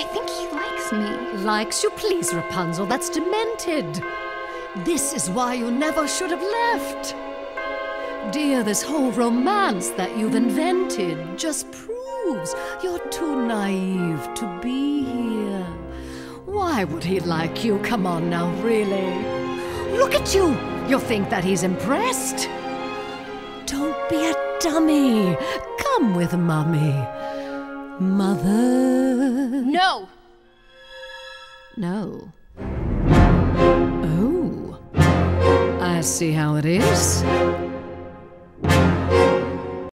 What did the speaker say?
I think he likes me. Likes you, please, Rapunzel. That's demented. This is why you never should have left. Dear, this whole romance that you've invented just proves you're too naive to be here. Why would he like you? Come on now, really. Look at you. You'll think that he's impressed. Don't be a dummy. Come with Mummy. Mother. No! No. Oh. I see how it is.